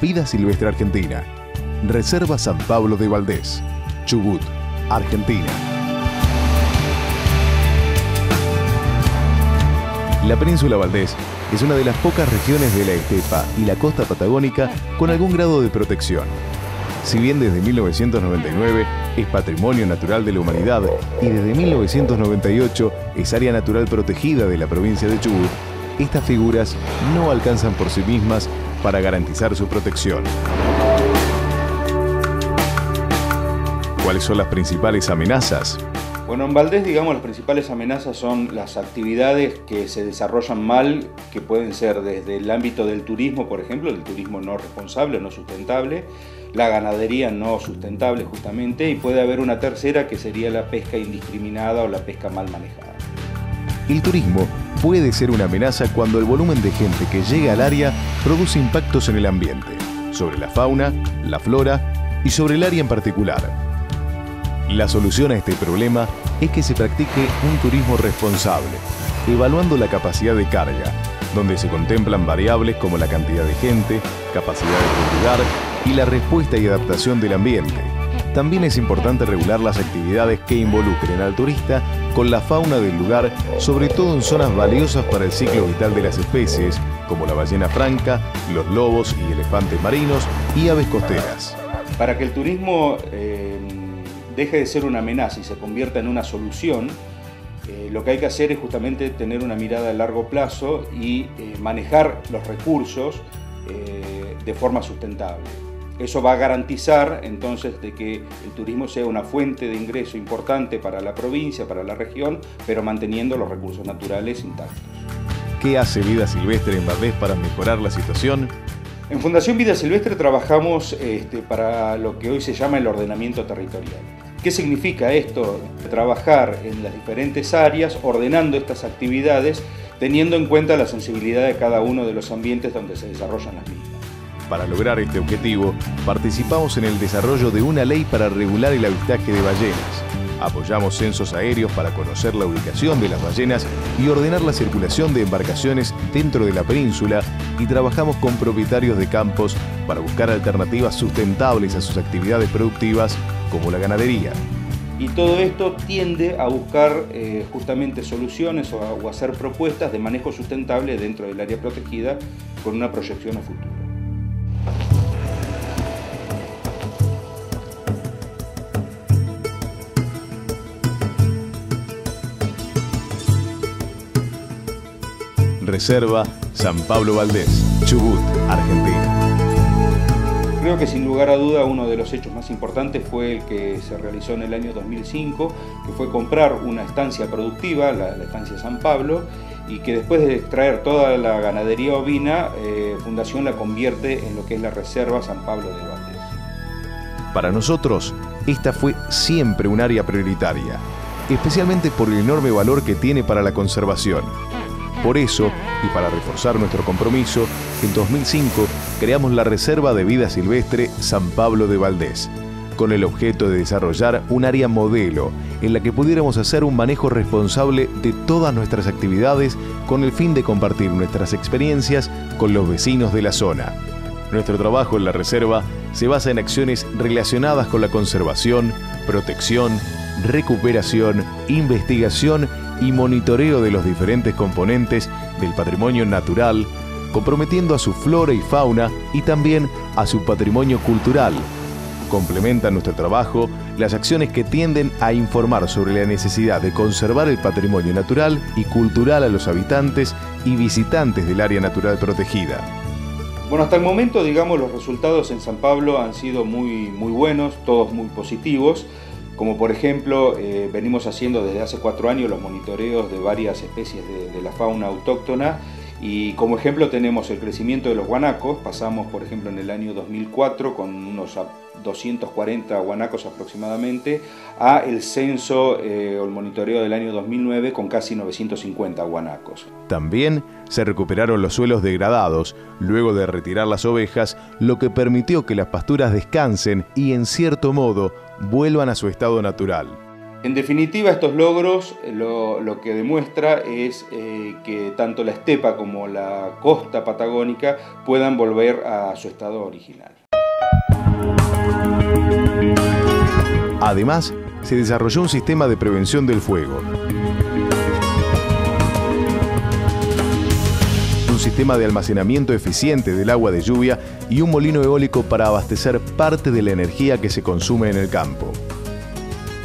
Vida Silvestre Argentina. Reserva San Pablo de Valdés. Chubut, Argentina. La península Valdés es una de las pocas regiones de la estepa y la costa patagónica con algún grado de protección. Si bien desde 1999 es Patrimonio Natural de la Humanidad y desde 1998 es Área Natural Protegida de la provincia de Chubut, estas figuras no alcanzan por sí mismas para garantizar su protección. ¿Cuáles son las principales amenazas? Bueno, en Valdés, digamos, las principales amenazas son las actividades que se desarrollan mal, que pueden ser desde el ámbito del turismo, por ejemplo, el turismo no responsable, no sustentable, la ganadería no sustentable justamente, y puede haber una tercera que sería la pesca indiscriminada o la pesca mal manejada. El turismo puede ser una amenaza cuando el volumen de gente que llega al área produce impactos en el ambiente, sobre la fauna, la flora y sobre el área en particular. La solución a este problema es que se practique un turismo responsable, evaluando la capacidad de carga, donde se contemplan variables como la cantidad de gente, capacidad de lugar y la respuesta y adaptación del ambiente. También es importante regular las actividades que involucren al turista con la fauna del lugar, sobre todo en zonas valiosas para el ciclo vital de las especies, como la ballena franca, los lobos y elefantes marinos y aves costeras. Para que el turismo eh, deje de ser una amenaza y se convierta en una solución, eh, lo que hay que hacer es justamente tener una mirada a largo plazo y eh, manejar los recursos de forma sustentable. Eso va a garantizar entonces de que el turismo sea una fuente de ingreso importante para la provincia, para la región, pero manteniendo los recursos naturales intactos. ¿Qué hace Vida Silvestre en Valdés para mejorar la situación? En Fundación Vida Silvestre trabajamos este, para lo que hoy se llama el ordenamiento territorial. ¿Qué significa esto? Trabajar en las diferentes áreas, ordenando estas actividades, teniendo en cuenta la sensibilidad de cada uno de los ambientes donde se desarrollan las mismas. Para lograr este objetivo, participamos en el desarrollo de una ley para regular el avistaje de ballenas. Apoyamos censos aéreos para conocer la ubicación de las ballenas y ordenar la circulación de embarcaciones dentro de la península y trabajamos con propietarios de campos para buscar alternativas sustentables a sus actividades productivas como la ganadería. Y todo esto tiende a buscar eh, justamente soluciones o a, hacer propuestas de manejo sustentable dentro del área protegida con una proyección a futuro. Reserva San Pablo Valdés, Chubut, Argentina. Creo que sin lugar a duda uno de los hechos más importantes fue el que se realizó en el año 2005, que fue comprar una estancia productiva, la, estancia San Pablo, y que después de extraer toda la ganadería ovina, eh, Fundación la convierte en lo que es la Reserva San Pablo de Valdés. Para nosotros, esta fue siempre un área prioritaria, especialmente por el enorme valor que tiene para la conservación por eso, y para reforzar nuestro compromiso, en 2005 creamos la Reserva de Vida Silvestre San Pablo de Valdés, con el objeto de desarrollar un área modelo en la que pudiéramos hacer un manejo responsable de todas nuestras actividades con el fin de compartir nuestras experiencias con los vecinos de la zona. Nuestro trabajo en la reserva se basa en acciones relacionadas con la conservación, protección, recuperación, investigación y monitoreo de los diferentes componentes del patrimonio natural, comprometiendo a su flora y fauna y también a su patrimonio cultural. Complementan nuestro trabajo las acciones que tienden a informar sobre la necesidad de conservar el patrimonio natural y cultural a los habitantes y visitantes del área natural protegida. Bueno, hasta el momento, digamos, los resultados en San Pablo han sido muy, muy buenos, todos muy positivos como por ejemplo eh, venimos haciendo desde hace cuatro años los monitoreos de varias especies de, la fauna autóctona y como ejemplo tenemos el crecimiento de los guanacos, pasamos por ejemplo en el año 2004 con unos 240 guanacos aproximadamente a el censo eh, o el monitoreo del año 2009 con casi 950 guanacos. También se recuperaron los suelos degradados luego de retirar las ovejas, lo que permitió que las pasturas descansen y en cierto modo vuelvan a su estado natural. En definitiva, estos logros eh, lo, que demuestra es eh, que tanto la estepa como la costa patagónica puedan volver a su estado original. Además, se desarrolló un sistema de prevención del fuego. Un sistema de almacenamiento eficiente del agua de lluvia y un molino eólico para abastecer parte de la energía que se consume en el campo.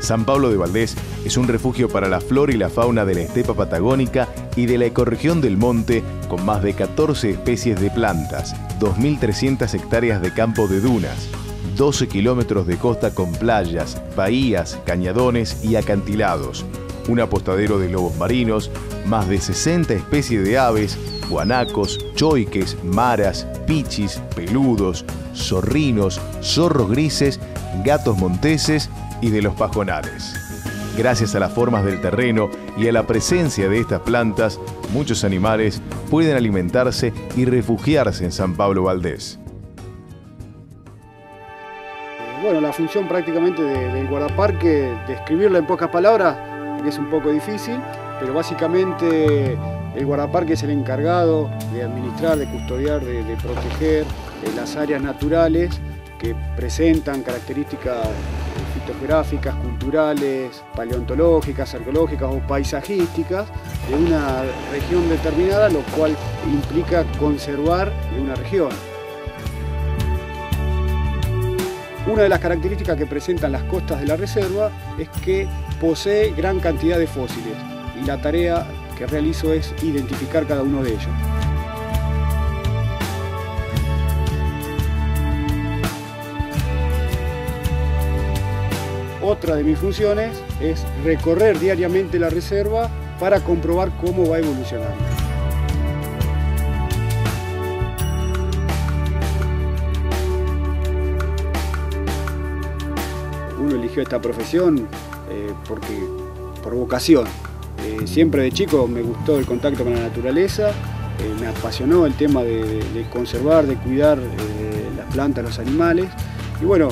San Pablo de Valdés es un refugio para la flora y la fauna de la estepa patagónica y de la ecorregión del monte con más de 14 especies de plantas, 2.300 hectáreas de campo de dunas, 12 kilómetros de costa con playas, bahías, cañadones y acantilados, un apostadero de lobos marinos, más de 60 especies de aves, guanacos, choiques, maras, pichis, peludos, zorrinos, zorros grises, gatos monteses y de los pajonales. Gracias a las formas del terreno y a la presencia de estas plantas, muchos animales pueden alimentarse y refugiarse en San Pablo Valdés. Bueno, la función prácticamente del guardaparque, describirla en pocas palabras, es un poco difícil, pero básicamente el guardaparque es el encargado de administrar, de custodiar, de, proteger las áreas naturales que presentan características fitográficas, culturales, paleontológicas, arqueológicas o paisajísticas de una región determinada, lo cual implica conservar una región. Una de las características que presentan las costas de la reserva es que posee gran cantidad de fósiles y la tarea que realizo es identificar cada uno de ellos. Otra de mis funciones es recorrer diariamente la reserva para comprobar cómo va evolucionando. Eligió esta profesión eh, porque, por vocación. Eh, siempre de chico me gustó el contacto con la naturaleza, eh, me apasionó el tema de, conservar, de cuidar las plantas, los animales. Y bueno,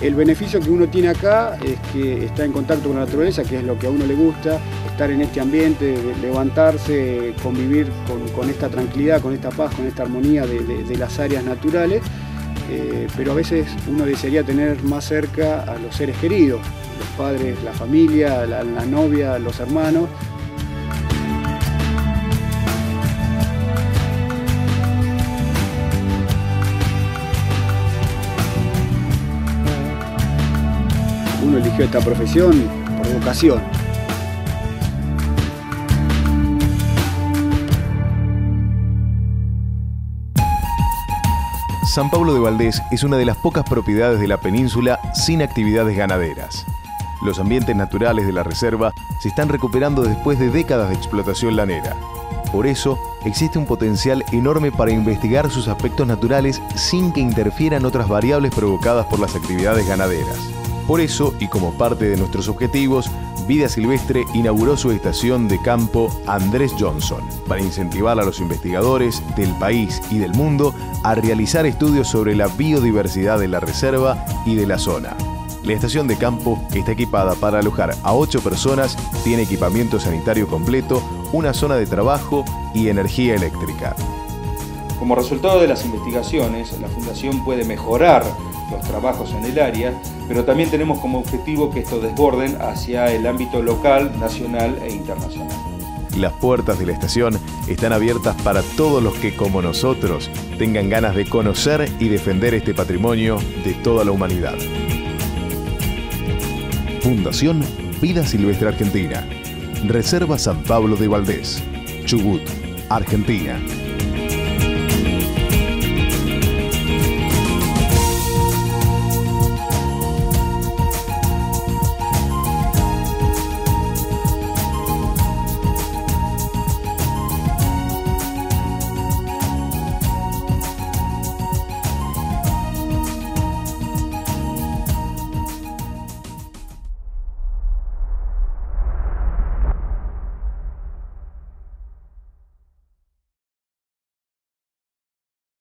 el beneficio que uno tiene acá es que está en contacto con la naturaleza, que es lo que a uno le gusta, estar en este ambiente, levantarse, convivir con, esta tranquilidad, con esta paz, con esta armonía de las áreas naturales. Eh, pero a veces uno desearía tener más cerca a los seres queridos, los padres, la familia, la, novia, los hermanos. Uno eligió esta profesión por vocación, San Pablo de Valdés es una de las pocas propiedades de la península sin actividades ganaderas. Los ambientes naturales de la reserva se están recuperando después de décadas de explotación lanera. Por eso, existe un potencial enorme para investigar sus aspectos naturales sin que interfieran otras variables provocadas por las actividades ganaderas. Por eso, y como parte de nuestros objetivos, Vida Silvestre inauguró su estación de campo Andrés Johnson para incentivar a los investigadores del país y del mundo a realizar estudios sobre la biodiversidad de la reserva y de la zona. La estación de campo está equipada para alojar a ocho personas, tiene equipamiento sanitario completo, una zona de trabajo y energía eléctrica. Como resultado de las investigaciones, la Fundación puede mejorar los trabajos en el área, pero también tenemos como objetivo que esto desborden hacia el ámbito local, nacional e internacional. Las puertas de la estación están abiertas para todos los que, como nosotros, tengan ganas de conocer y defender este patrimonio de toda la humanidad. Fundación Vida Silvestre Argentina. Reserva San Pablo de Valdés, Chubut, Argentina.